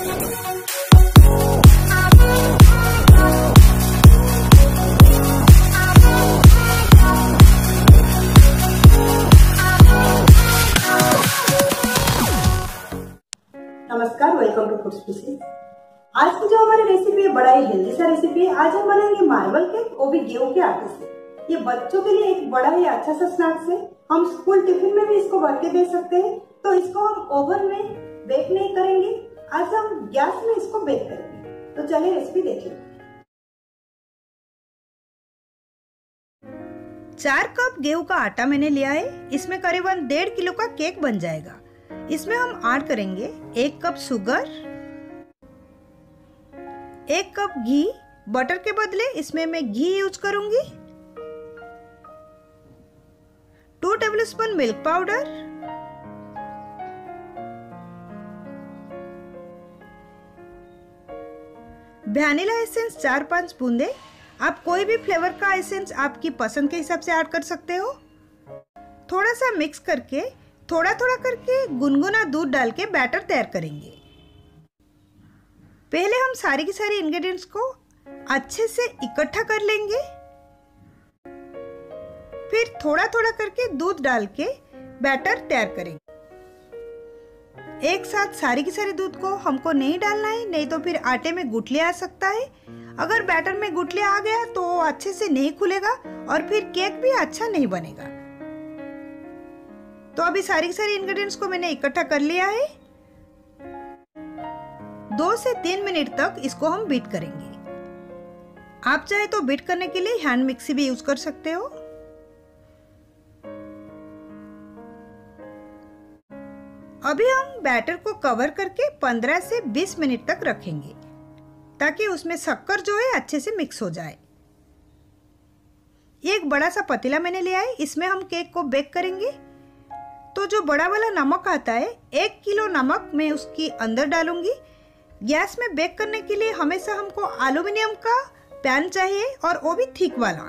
नमस्कार welcome to food species आज की जो हमारी रेसिपी है, बड़ा ही हेल्दी सा रेसिपी है। आज हम बनाएँगे मार्बल केक वो भी गेहूँ के आटे से। ये बच्चों के लिए एक बड़ा ही अच्छा सा स्नैक्स है। हम स्कूल टिफ़िन में भी इसको भर के दे सकते हैं। तो इसको हम ओवन में बेक नहीं करेंगे। आज हम गैस में इसको बेक करेंगे। तो चलिए रेसिपी देखिए। चार कप गेहूँ का आटा मैंने लिया है। इसमें करीबन डेढ़ किलो का केक बन जाएगा। इसमें हम ऐड करेंगे एक कप शुगर, एक कप घी। बटर के बदले इसमें मैं घी यूज़ करूँगी। Two tablespoon milk powder vanilla essence चार पाँच बूंदे? आप कोई भी फ्लेवर का एसेंस आपकी पसंद के हिसाब से ऐड कर सकते हो। थोड़ा सा मिक्स करके थोड़ा थोड़ा करके गुनगुना दूध डाल के बैटर तैयार करेंगे। पहले हम सारी की सारी इंग्रेडिएंट्स को अच्छे से इकट्ठा कर लेंगे। फिर थोड़ा थोड़ा करके दूध डाल के बैटर तैयार करेंगे। एक साथ सारी की सारी दूध को हमको नहीं डालना है, नहीं तो फिर आटे में गुटलिया आ सकता है। अगर बैटर में गुटलिया आ गया तो वो अच्छे से नहीं खुलेगा और फिर केक भी अच्छा नहीं बनेगा। तो अभी सारी की सारी इंग्रेडिएंट्स को मैंने इकट्ठा कर लिया है। दो से तीन मिनट तक इसको हम बीट करेंगे। आप चाहे तो बीट करने के लिए हैंड मिक्सी भी यूज़ कर सकते हो। अभी हम बैटर को कवर करके 15 से 20 मिनट तक रखेंगे, ताकि उसमें शक्कर जो है अच्छे से मिक्स हो जाए। एक बड़ा सा पतीला मैंने लिया है इसमें हम केक को बेक करेंगे। तो जो बड़ा वाला नमक आता है, एक किलो नमक मैं उसकी अंदर डालूँगी। गैस में बेक करने के लिए हमेशा हमको एल्यूमिनियम का पैन चाहिए और वो भी थिक वाला।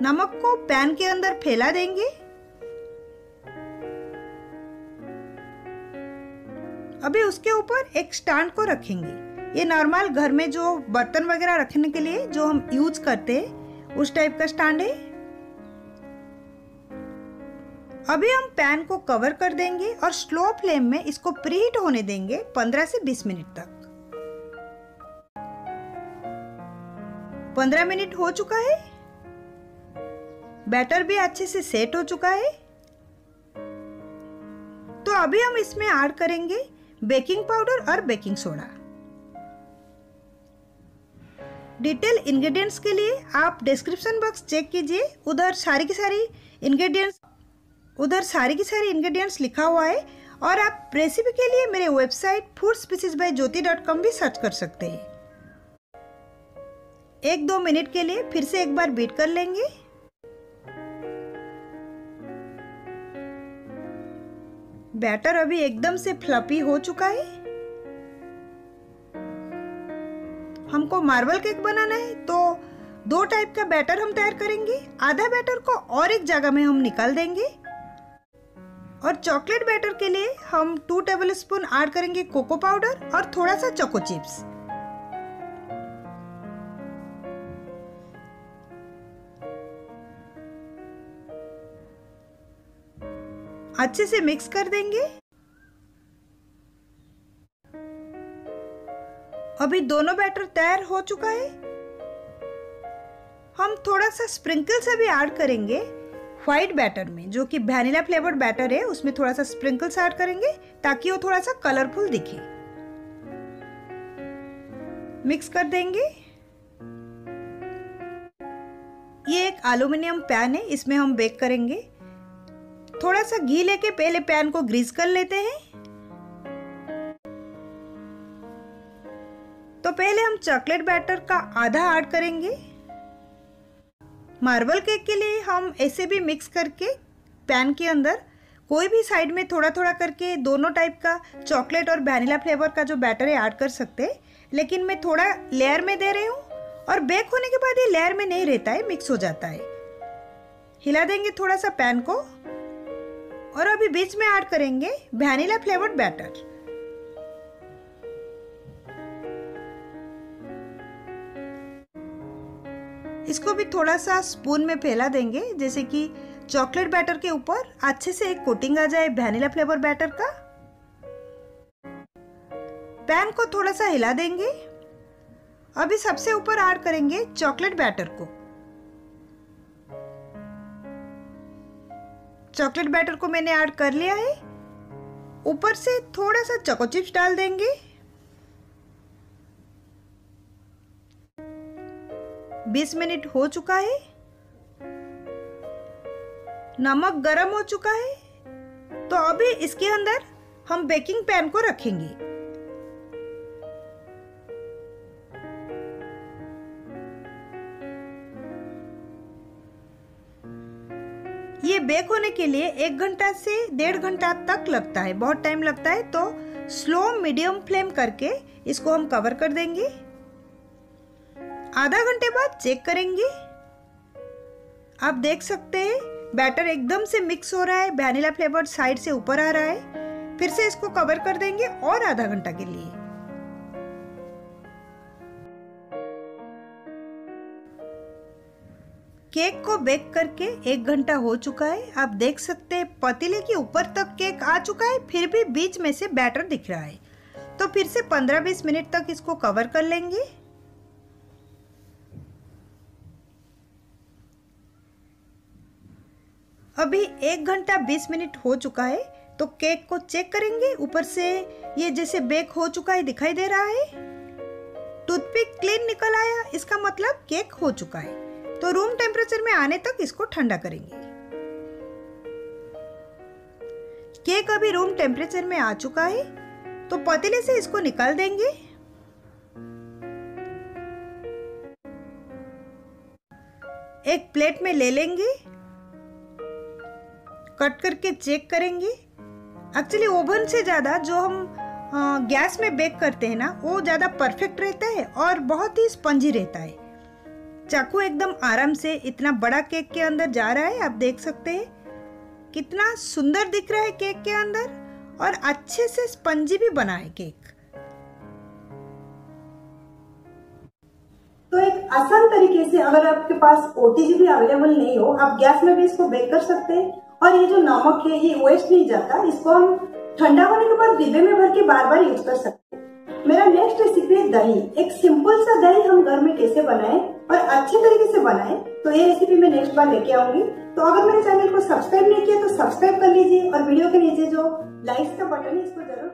नमक को पैन के अंदर फैला देंगे। अभी उसके ऊपर एक स्टैंड को रखेंगे। ये नॉर्मल घर में जो बर्तन वगैरह रखने के लिए जो हम यूज़ करते हैं, उस टाइप का स्टैंड है। अभी हम पैन को कवर कर देंगे और स्लो फ्लेम में इसको प्रीहीट होने देंगे 15 से 20 मिनट तक। 15 मिनट हो चुका है। बैटर भी अच्छे से सेट हो चुका है। तो अभी हम इसमें ऐड करेंगे। बेकिंग पाउडर और बेकिंग सोडा। डिटेल इंग्रेडिएंट्स के लिए आप डिस्क्रिप्शन बॉक्स चेक कीजिए। उधर सारी की सारी इंग्रेडिएंट्स, उधर सारी की सारी इंग्रेडिएंट्स लिखा हुआ है और आप रेसिपी के लिए मेरे website food species by Jyoti dot com भी सर्च कर सकते हैं। एक दो मिनट के लिए फिर से एक बार बीट कर लेंगे। बैटर अभी एकदम से फ्लपी हो चुका है। हमको मार्बल केक बनाना है तो दो टाइप का बैटर हम तैयार करेंगे। आधा बैटर को और एक जगह में हम निकाल देंगे। और चॉकलेट बैटर के लिए हम टू टेबल स्पून ऐड करेंगे कोको पाउडर और थोड़ा सा चोको चिप्स अच्छे से मिक्स कर देंगे। अभी दोनों बैटर तैयार हो चुका है। हम थोड़ा सा स्प्रिंकल से भी ऐड करेंगे व्हाइट बैटर में, जो कि वैनिला फ्लेवर्ड बैटर है, उसमें थोड़ा सा स्प्रिंकल्स ऐड करेंगे, ताकि वो थोड़ा सा कलरफुल दिखे। मिक्स कर देंगे। ये एक एल्यूमिनियम पैन है, इसमें हम बेक करेंगे। थोड़ा सा घी लेके पहले पैन को ग्रीस कर लेते हैं। तो पहले हम चॉकलेट बैटर का आधा ऐड करेंगे। मार्बल केक के लिए हम ऐसे भी मिक्स करके पैन के अंदर कोई भी साइड में थोड़ा थोड़ा करके दोनों टाइप का चॉकलेट और वैनिला फ्लेवर का जो बैटर है ऐड कर सकते हैं। लेकिन मैं थोड़ा लेयर में दे रही हूँ और बेक होने के बाद ये लेयर में नहीं रहता है, मिक्स हो जाता है। हिला देंगे थोड़ा सा पैन को। और अभी बीच में ऐड करेंगे वैनिला फ्लेवर्ड बैटर। इसको भी थोड़ा सा स्पून में फैला देंगे, जैसे कि चॉकलेट बैटर के ऊपर अच्छे से एक कोटिंग आ जाए वैनिला फ्लेवर बैटर का। पैन को थोड़ा सा हिला देंगे। अभी सबसे ऊपर ऐड करेंगे चॉकलेट बैटर को। चॉकलेट बैटर को मैंने ऐड कर लिया है। ऊपर से थोड़ा सा चको चिप्स डाल देंगे। बीस मिनट हो चुका है। नमक गरम हो चुका है। तो अभी इसके अंदर हम बेकिंग पैन को रखेंगे। बेक होने के लिए एक घंटा से डेढ़ घंटा तक लगता है। बहुत टाइम लगता है तो स्लो मीडियम फ्लेम करके इसको हम कवर कर देंगे। आधा घंटे बाद चेक करेंगे। आप देख सकते हैं बैटर एकदम से मिक्स हो रहा है वैनिला फ्लेवर साइड से ऊपर आ रहा है। फिर से इसको कवर कर देंगे और आधा घंटा के लिए। केक को बेक करके एक घंटा हो चुका है। आप देख सकते हैं, पतीले के ऊपर तक केक आ चुका है, फिर भी बीच में से बैटर दिख रहा है। तो फिर से 15-20 मिनट तक इसको कवर कर लेंगे। अभी एक घंटा बीस मिनट हो चुका है तो केक को चेक करेंगे। ऊपर से ये जैसे बेक हो चुका है, दिखाई दे रहा है। टूथपिक क्लीन निकल आया, इसका मतलब केक हो चुका है। तो रूम टेम्परेचर में आने तक इसको ठंडा करेंगे। केक अभी रूम टेम्परेचर में आ चुका है तो पतीले से इसको निकाल देंगे। एक प्लेट में ले लेंगे। कट करके चेक करेंगे। एक्चुअली ओवन से ज़्यादा जो हम गैस में बेक करते हैं ना, वो ज़्यादा परफेक्ट रहता है और बहुत ही स्पंजी रहता है। चाकू एकदम आराम से इतना बड़ा केक के अंदर जा रहा है, आप देख सकते हैं। कितना सुंदर दिख रहा है केक के अंदर और अच्छे से स्पंजी भी बना है केक। तो एक आसान तरीके से अगर आपके पास ओटीजी भी अवेलेबल नहीं हो, आप गैस में भी इसको बेक कर सकते हैं। और ये जो नमक है, ये वेस्ट नहीं जाता, इसको हम ठंडा होने के बाद डिब्बे में भर के बार बार यूज़ कर सकते हैं। मेरा नेक्स्ट रेसिपी है दही। एक सिंपल सा दही हम घर में कैसे बनाएँ और अच्छे तरीके से बनाएँ तो ये रेसिपी मैं नेक्स्ट बार लेके आऊँगी। तो अगर मेरे चैनल को सब्सक्राइब नहीं किया तो सब्सक्राइब कर लीजिए और वीडियो के नीचे जो लाइक का बटन है, इसको ज़रूर